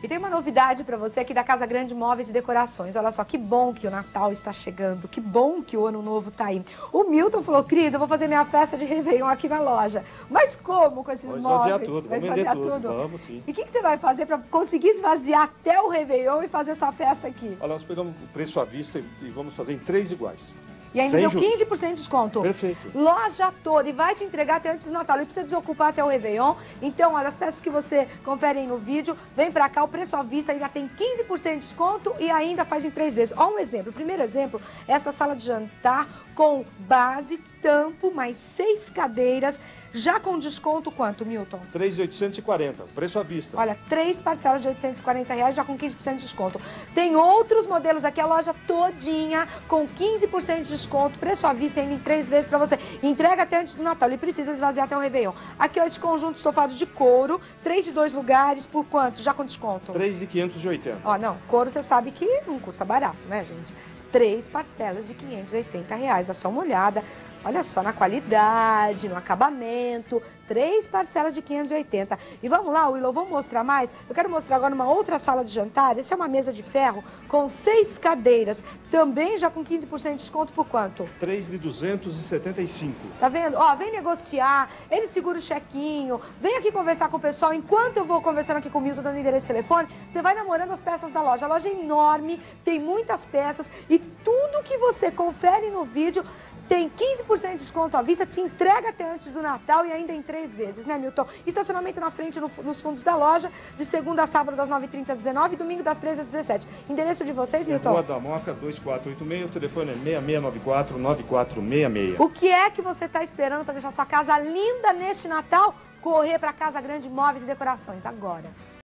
E tem uma novidade para você aqui da Casa Grande Móveis e Decorações. Olha só, que bom que o Natal está chegando, que bom que o Ano Novo está aí. O Milton falou, Cris, eu vou fazer minha festa de Réveillon aqui na loja. Mas como com esses Vamos móveis? esvaziar tudo, Vai esvaziar tudo. Vamos sim. E o que, que você vai fazer para conseguir esvaziar até o Réveillon e fazer sua festa aqui? Olha, nós pegamos o preço à vista e vamos fazer em três iguais. E ainda Sem deu juros. 15% de desconto. Perfeito. Loja toda. E vai te entregar até antes do Natal. Não precisa desocupar até o Réveillon. Então, olha, as peças que você confere no vídeo, vem pra cá, o preço à vista ainda tem 15% de desconto e ainda faz em três vezes. Ó um exemplo. O primeiro exemplo, essa sala de jantar com base, tampo, mais seis cadeiras, já com desconto quanto, Milton? 3,840, preço à vista. Olha, três parcelas de 840 reais, já com 15% de desconto. Tem outros modelos aqui, a loja todinha, com 15% de desconto, preço à vista ainda em três vezes pra você. Entrega até antes do Natal, ele precisa esvaziar até o Réveillon. Aqui, ó, esse conjunto estofado de couro, três de dois lugares, por quanto? Já com desconto? 3,580. Ó, não, couro você sabe que não custa barato, né, gente? Três parcelas de 580 reais, é só uma olhada. Olha só, na qualidade, no acabamento, três parcelas de 580. E vamos lá, Willow, vamos mostrar mais? Eu quero mostrar agora uma outra sala de jantar. Essa é uma mesa de ferro com seis cadeiras, também já com 15% de desconto por quanto? 3 de 275. Tá vendo? Ó, vem negociar, ele segura o chequinho, vem aqui conversar com o pessoal. Enquanto eu vou conversando aqui com o Milton, dando endereço de telefone, você vai namorando as peças da loja. A loja é enorme, tem muitas peças e tudo que você confere no vídeo tem 15% de desconto à vista, te entrega até antes do Natal e ainda em três vezes, né, Milton? Estacionamento na frente, no- nos fundos da loja, de segunda a sábado, das 9h30 às 19 e domingo das 13 às 17 Endereço de vocês, É Milton? Rua da Moca, 2486, o telefone é 6694-9466. O que é que você está esperando para deixar sua casa linda neste Natal? Correr para Casa Grande Móveis e Decorações agora.